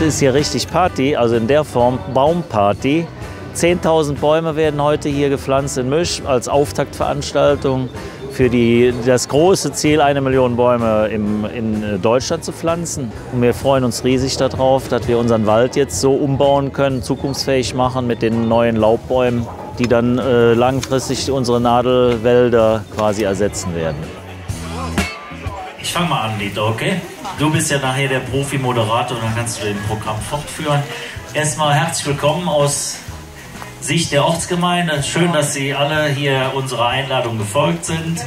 Heute ist hier richtig Party, also in der Form Baumparty. 10.000 Bäume werden heute hier gepflanzt in Misch als Auftaktveranstaltung für die, das große Ziel, eine Million Bäume im, in Deutschland zu pflanzen. Und wir freuen uns riesig darauf, dass wir unseren Wald jetzt so umbauen können, zukunftsfähig machen mit den neuen Laubbäumen, die dann äh, langfristig unsere Nadelwälder quasi ersetzen werden. Ich fange mal an, Dieter, okay? Du bist ja nachher der Profi-Moderator und dann kannst du den Programm fortführen. Erstmal herzlich willkommen aus Sicht der Ortsgemeinde. Schön, dass Sie alle hier unserer Einladung gefolgt sind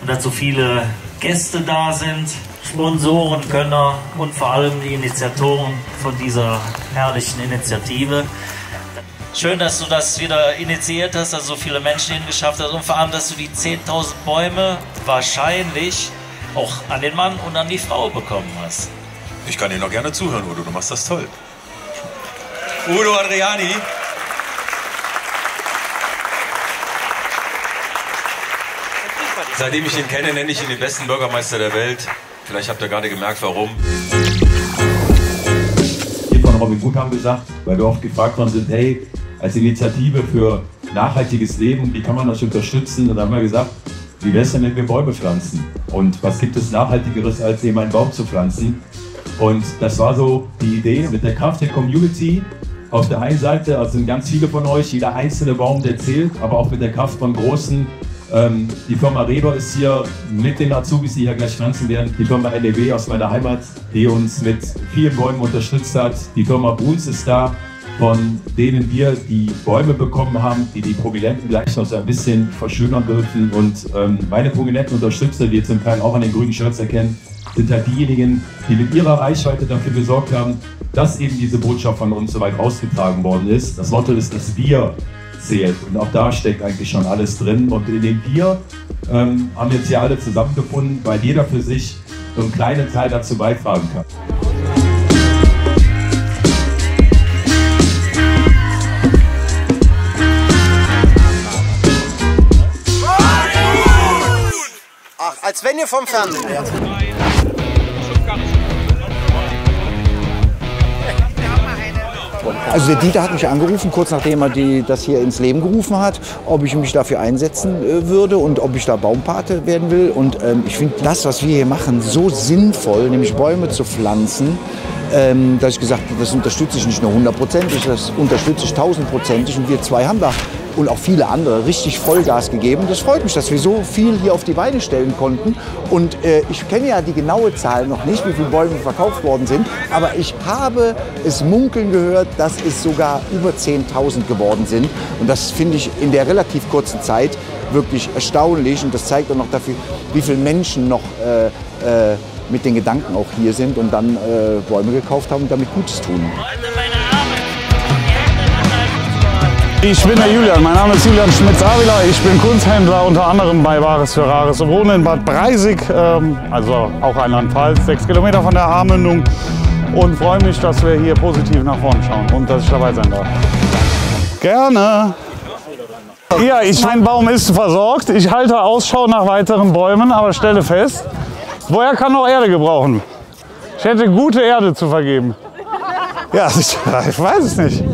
und dass so viele Gäste da sind, Sponsoren, Könner und vor allem die Initiatoren von dieser herrlichen Initiative. Schön, dass du das wieder initiiert hast, dass so viele Menschen hingeschafft hast und vor allem, dass du die 10.000 Bäume wahrscheinlich auch an den Mann und an die Frau bekommen hast. Ich kann dir noch gerne zuhören, Udo. Du machst das toll. Udo Adriani. Seitdem ich ihn kenne, nenne ich ihn den besten Bürgermeister der Welt. Vielleicht habt ihr gerade gemerkt, warum. Wir von Robin Gut haben gesagt, weil wir oft gefragt worden sind, hey, als Initiative für nachhaltiges Leben, wie kann man das unterstützen? Und dann haben wir gesagt, wie wäre es denn, wenn wir Bäume pflanzen? Und was gibt es Nachhaltigeres, als eben einen Baum zu pflanzen? Und das war so die Idee mit der Kraft der Community. Auf der einen Seite also sind ganz viele von euch, jeder einzelne Baum, der zählt, aber auch mit der Kraft von großen ähm, die Firma Reber ist hier mit den Azubis, die hier gleich pflanzen werden. Die Firma LEW aus meiner Heimat, die uns mit vielen Bäumen unterstützt hat. Die Firma Bruns ist da, von denen wir die Bäume bekommen haben, die die Prominenten gleich noch so ein bisschen verschönern dürfen. Und ähm, meine prominenten Unterstützer, die ihr zum Teil auch an den grünen Shirts erkennen, sind halt diejenigen, die mit ihrer Reichweite dafür gesorgt haben, dass eben diese Botschaft von uns so weit ausgetragen worden ist. Das Motto ist, dass wir zählt. Und auch da steckt eigentlich schon alles drin. Und in dem Bier ähm, haben jetzt hier alle zusammengefunden, weil jeder für sich so einen kleinen Teil dazu beitragen kann. Wenn ihr vom Fernsehen wärt. Also der Dieter hat mich angerufen, kurz nachdem er die, das hier ins Leben gerufen hat, ob ich mich dafür einsetzen äh, würde und ob ich da Baumpate werden will. Und ähm, ich finde das, was wir hier machen, so sinnvoll, nämlich Bäume zu pflanzen, ähm, dass ich gesagt habe, das unterstütze ich nicht nur hundertprozentig, das unterstütze ich tausendprozentig. Und wir zwei haben da und auch viele andere richtig Vollgas gegeben. Das freut mich, dass wir so viel hier auf die Beine stellen konnten. Und äh, ich kenne ja die genaue Zahl noch nicht, wie viele Bäume verkauft worden sind. Aber ich habe es munkeln gehört, dass es sogar über 10.000 geworden sind. Und das finde ich in der relativ kurzen Zeit wirklich erstaunlich. Und das zeigt auch noch dafür, wie viele Menschen noch äh, äh, mit den Gedanken auch hier sind und dann äh, Bäume gekauft haben und damit Gutes tun. Ich bin der Julian, mein Name ist Julian Schmitz-Avila. Ich bin Kunsthändler unter anderem bei Wahres für Rares und wohne in Bad Breisig, ähm, also auch Rheinland-Pfalz, sechs Kilometer von der Haarmündung und freue mich, dass wir hier positiv nach vorne schauen und dass ich dabei sein darf. Gerne. Ja, ich, mein Baum ist versorgt. Ich halte Ausschau nach weiteren Bäumen, aber stelle fest, woher kann noch Erde gebrauchen? Ich hätte gute Erde zu vergeben. Ja, ich, ich weiß es nicht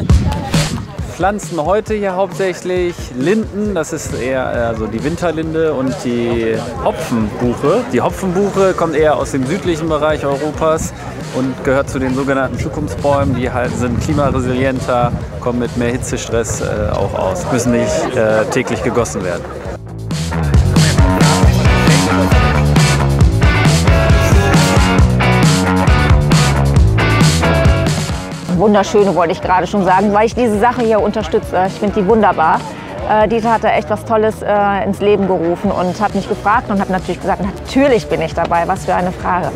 pflanzen heute hier hauptsächlich Linden, das ist eher also die Winterlinde und die Hopfenbuche. Die Hopfenbuche kommt eher aus dem südlichen Bereich Europas und gehört zu den sogenannten Zukunftsbäumen. Die halt sind klimaresilienter, kommen mit mehr Hitzestress äh, auch aus, müssen nicht äh, täglich gegossen werden. Wunderschöne, wollte ich gerade schon sagen, weil ich diese Sache hier unterstütze. Ich finde die wunderbar. Äh, Dieter hat da echt was Tolles äh, ins Leben gerufen und hat mich gefragt und habe natürlich gesagt, natürlich bin ich dabei, was für eine Frage.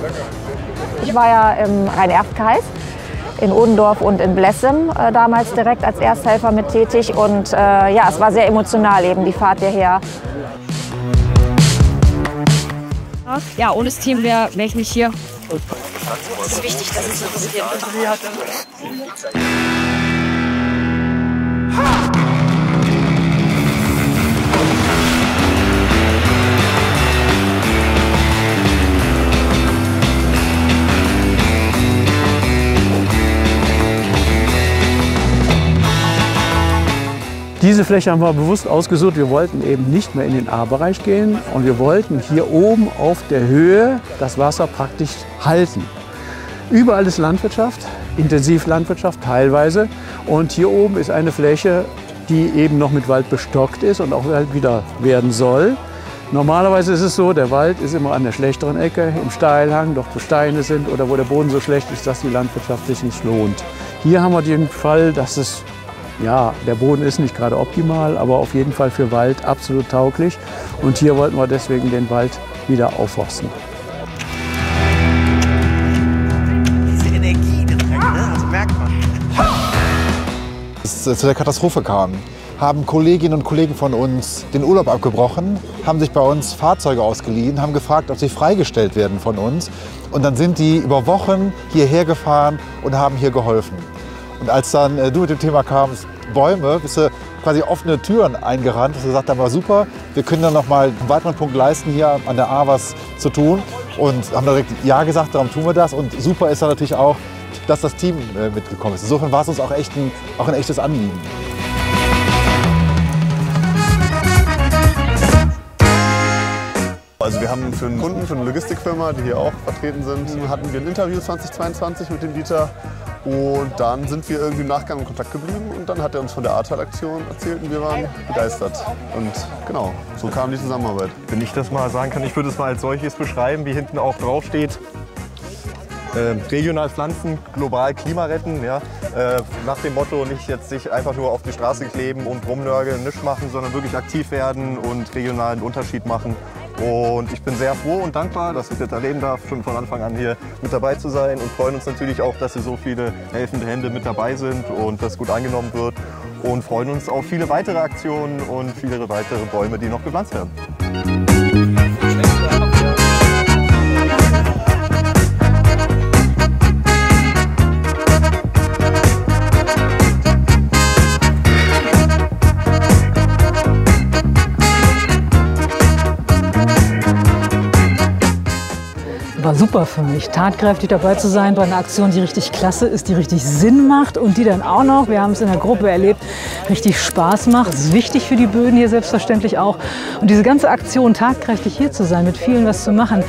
Ich war ja im Rhein-Erft-Kreis, in Odendorf und in Blessem äh, damals direkt als Ersthelfer mit tätig und äh, ja, es war sehr emotional eben die Fahrt hierher. Ja, ohne das Team wäre wär ich nicht hier. Es ist wichtig, dass es so passiert. Diese Fläche haben wir bewusst ausgesucht. Wir wollten eben nicht mehr in den A-Bereich gehen und wir wollten hier oben auf der Höhe das Wasser praktisch halten. Überall ist Landwirtschaft, Intensivlandwirtschaft teilweise. Und hier oben ist eine Fläche, die eben noch mit Wald bestockt ist und auch Wald wieder werden soll. Normalerweise ist es so, der Wald ist immer an der schlechteren Ecke, im Steilhang, dort wo Steine sind oder wo der Boden so schlecht ist, dass die Landwirtschaft sich nicht lohnt. Hier haben wir den Fall, dass es, ja, der Boden ist nicht gerade optimal, aber auf jeden Fall für Wald absolut tauglich. Und hier wollten wir deswegen den Wald wieder aufforsten. Diese Energie drin, ne? das merkt man. Als es zu der Katastrophe kam, haben Kolleginnen und Kollegen von uns den Urlaub abgebrochen, haben sich bei uns Fahrzeuge ausgeliehen, haben gefragt, ob sie freigestellt werden von uns. Und dann sind die über Wochen hierher gefahren und haben hier geholfen. Und als dann äh, du mit dem Thema kamst, Bäume, bist du quasi offene Türen eingerannt. Hast gesagt, dann war super, wir können dann noch einen weiteren Punkt leisten, hier an der A was zu tun. Und haben direkt Ja gesagt, darum tun wir das. Und super ist dann natürlich auch, dass das Team äh, mitgekommen ist. Insofern war es uns auch, echt ein, auch ein echtes Anliegen. Also wir haben für einen Kunden, für eine Logistikfirma, die hier auch vertreten sind, hatten wir ein Interview 2022 mit dem Dieter. Und dann sind wir irgendwie im Nachgang in Kontakt geblieben und dann hat er uns von der Ahrtal-Aktion erzählt und wir waren begeistert. Und genau, so kam die Zusammenarbeit. Wenn ich das mal sagen kann, ich würde es mal als solches beschreiben, wie hinten auch drauf steht. Äh, regional pflanzen, global Klima retten. Ja? Äh, nach dem Motto nicht jetzt sich einfach nur auf die Straße kleben und rumnörgeln, nichts machen, sondern wirklich aktiv werden und regional einen Unterschied machen. Und ich bin sehr froh und dankbar, dass ich das erleben darf, schon von Anfang an hier mit dabei zu sein und freuen uns natürlich auch, dass hier so viele helfende Hände mit dabei sind und das gut angenommen wird und freuen uns auf viele weitere Aktionen und viele weitere Bäume, die noch gepflanzt werden. Super für mich, tatkräftig dabei zu sein bei einer Aktion, die richtig klasse ist, die richtig Sinn macht und die dann auch noch, wir haben es in der Gruppe erlebt, richtig Spaß macht. Das ist wichtig für die Böden hier selbstverständlich auch. Und diese ganze Aktion, tatkräftig hier zu sein, mit vielen was zu machen,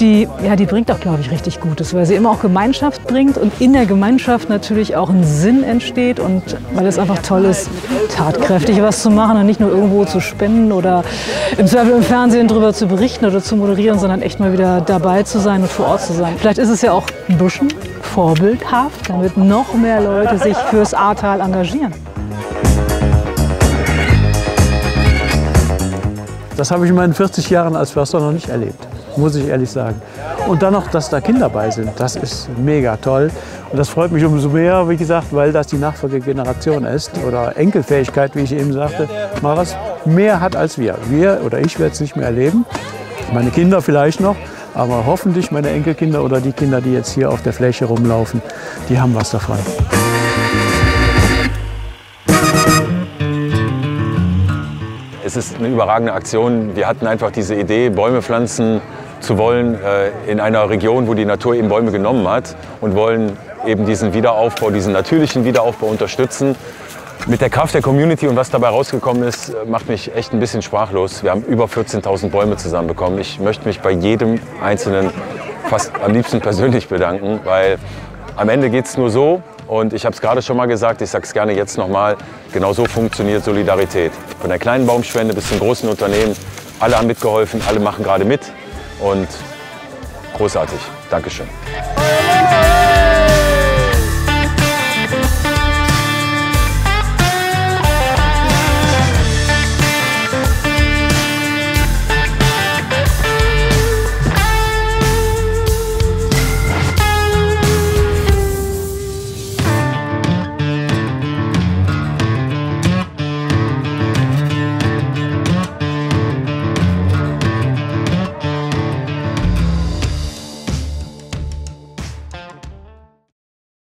die, ja, die bringt auch, glaube ich, richtig Gutes, weil sie immer auch Gemeinschaft bringt und in der Gemeinschaft natürlich auch ein Sinn entsteht und weil es einfach toll ist, tatkräftig was zu machen und nicht nur irgendwo zu spenden oder im Zweifel im Fernsehen darüber zu berichten oder zu moderieren, sondern echt mal wieder dabei zu sein und vor Ort zu sein. Vielleicht ist es ja auch ein bisschen vorbildhaft, damit noch mehr Leute sich fürs Ahrtal engagieren. Das habe ich in meinen 40 Jahren als Förster noch nicht erlebt, muss ich ehrlich sagen. Und dann noch, dass da Kinder bei sind, das ist mega toll. Und das freut mich umso mehr, wie gesagt, weil das die Nachfolgegeneration ist oder Enkelfähigkeit, wie ich eben sagte, mal was mehr hat als wir. Wir oder ich werde es nicht mehr erleben, meine Kinder vielleicht noch, aber hoffentlich meine Enkelkinder oder die Kinder, die jetzt hier auf der Fläche rumlaufen, die haben was davon. Es ist eine überragende Aktion. Wir hatten einfach diese Idee, Bäume pflanzen zu wollen äh, in einer Region, wo die Natur eben Bäume genommen hat und wollen eben diesen Wiederaufbau, diesen natürlichen Wiederaufbau unterstützen. Mit der Kraft der Community und was dabei rausgekommen ist, macht mich echt ein bisschen sprachlos. Wir haben über 14.000 Bäume zusammenbekommen. Ich möchte mich bei jedem Einzelnen fast am liebsten persönlich bedanken, weil am Ende geht es nur so. Und ich habe es gerade schon mal gesagt, ich sage es gerne jetzt nochmal, genau so funktioniert Solidarität. Von der kleinen Baumspende bis zum großen Unternehmen, alle haben mitgeholfen, alle machen gerade mit und großartig. Dankeschön.